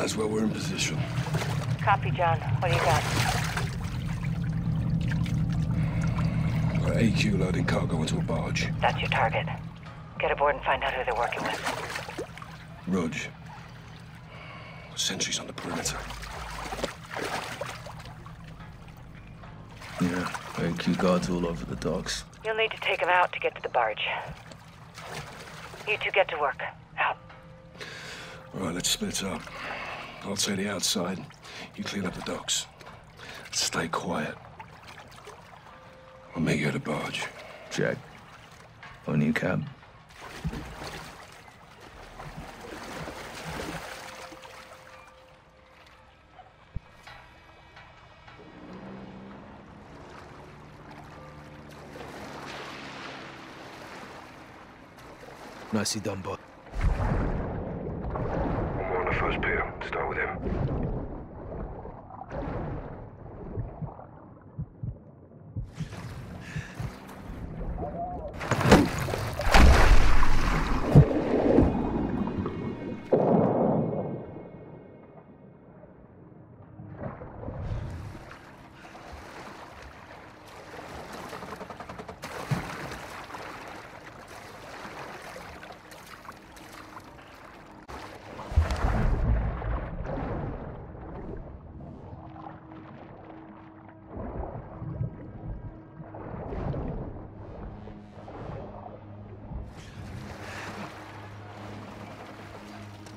as where we're in position. Copy, John. What do you got? Got AQ loading cargo into a barge. That's your target. Get aboard and find out who they're working with. Rudge. Sentries on the perimeter. Yeah, AQ guards all over the docks. You'll need to take them out to get to the barge. You two get to work. Out. All right, let's split up. I'll take the outside. You clean up the docks. Stay quiet. I'll meet you at the barge. Jack. On you, Cab. Nicely done, bud.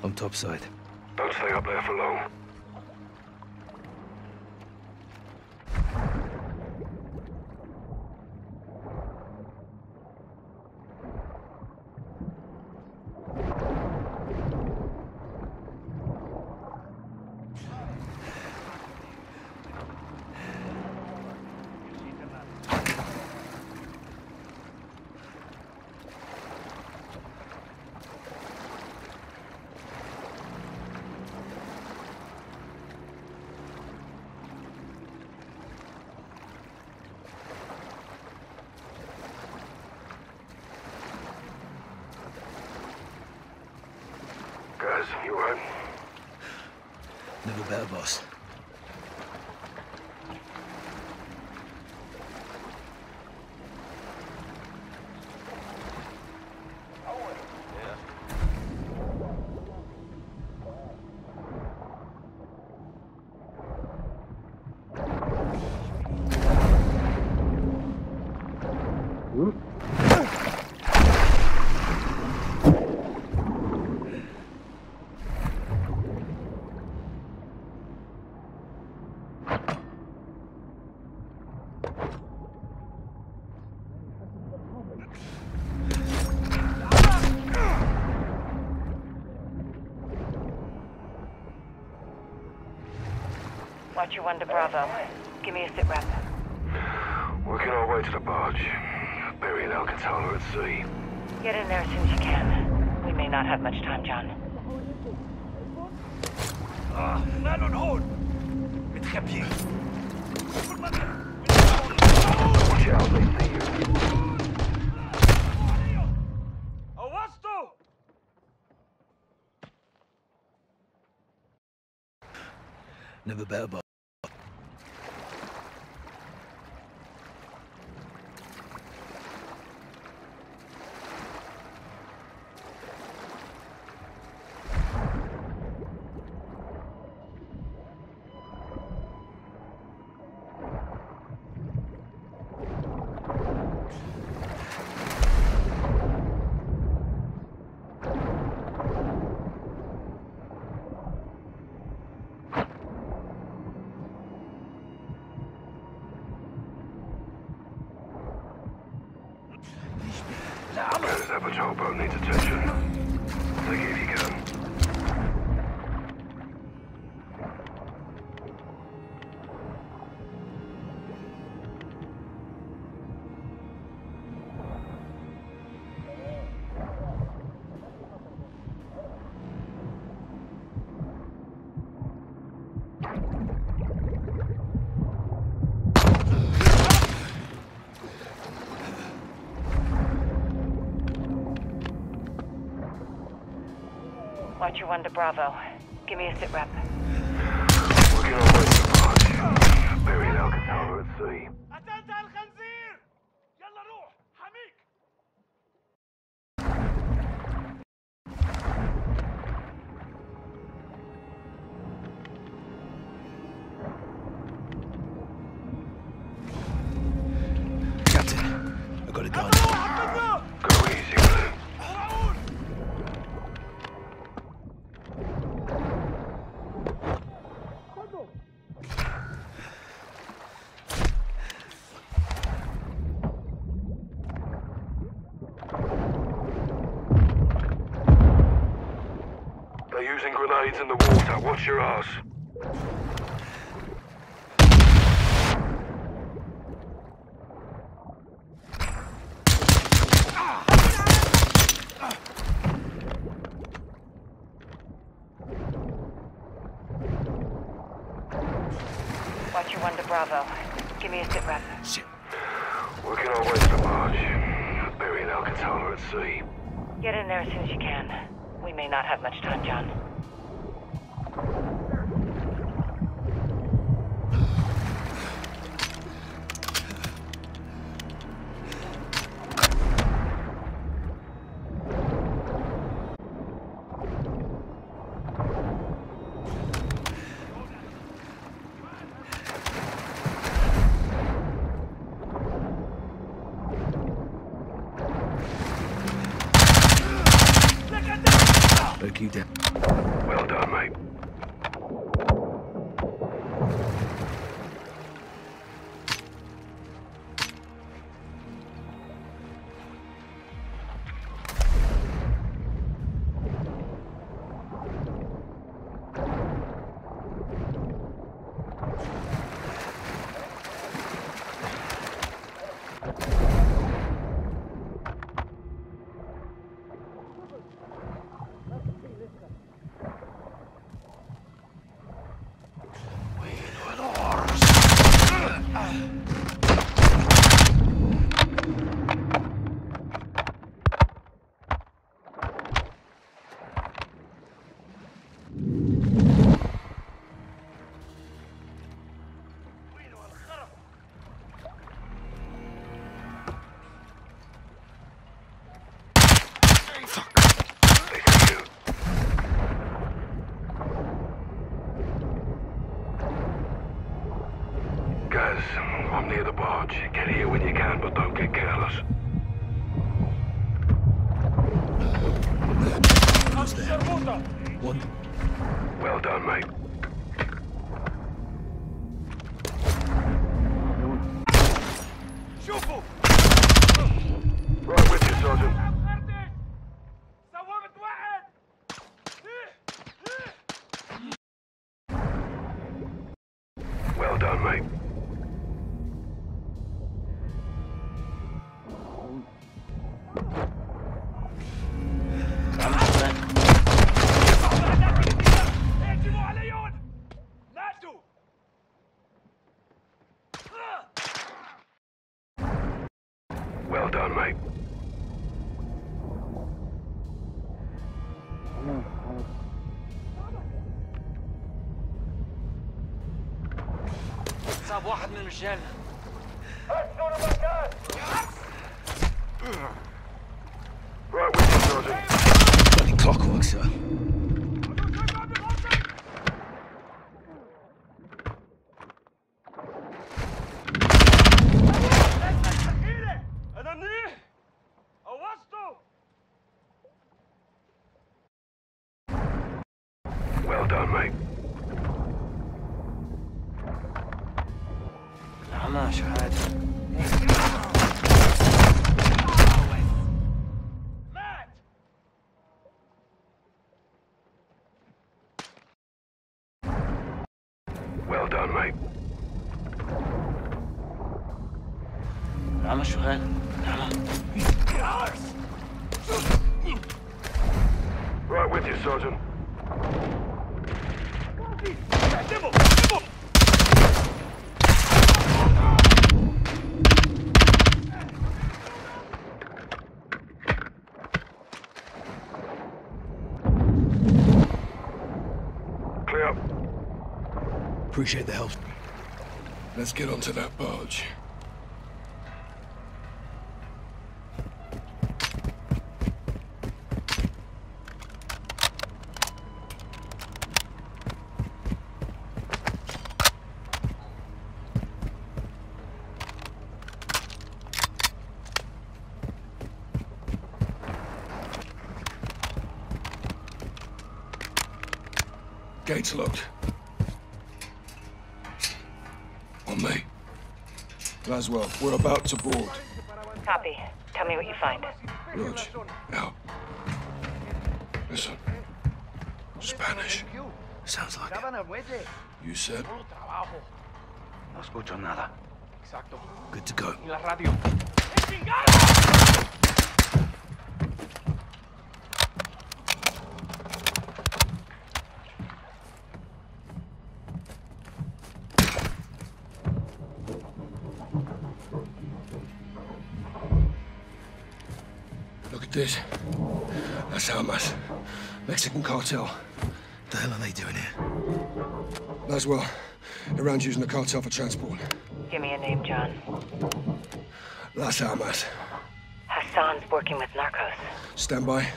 I'm topside. Don't stay up there for long. Guys, you all right? Never better, boss. Watch your one to Bravo. Give me a sit rep. Working our way to the barge. Burying Al-Qatala at sea. Get in there as soon as you can. We may not have much time, John. Ah, Man on hold Mit trépied Watch out, they see you. Never better, boss. Boat needs attention. Watch your one to Bravo. Give Give me a sit rep. Working on way to March. Buried Al-Qatala at sea. Using grenades in the water. Watch your ass. Not have much time, John. You down. Well done, mate. They Almost there. One. Well done, mate. Right with you, Sergeant. صاب واحد من رجالنا Right with you, Sergeant. Bloody clockwork, sir. انا منيح قوصته Well done, mate. Well done, mate. Right with you, Sergeant. Devil! Devil! Appreciate the help. Let's get onto that barge. Gates locked. Laswell, we're about to board. Copy. Tell me what you find. Rog, out. Listen. Spanish. Sounds like it. Estaban al muelle. You said? No escucho nada. Good to go. Look at this. That's Almas. Mexican cartel. What the hell are they doing here? Laswell, Iran's using the cartel for transport. Give me a name, John. Las Almas. Hassan's working with narcos. Stand by.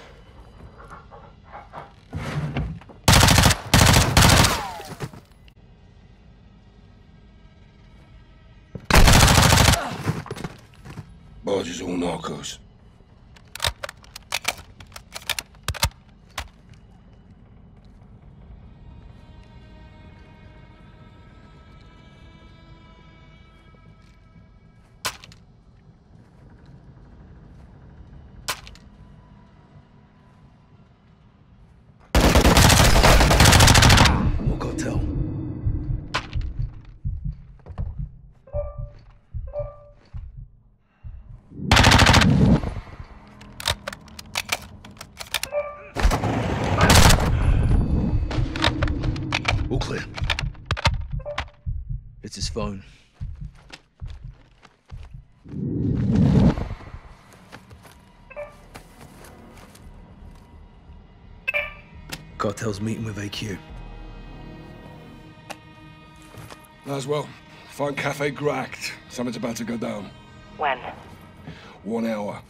Barge is all narcos. Cartel's meeting with AQ. Laswell, find Cafe Gracht. Something's about to go down. When? One hour.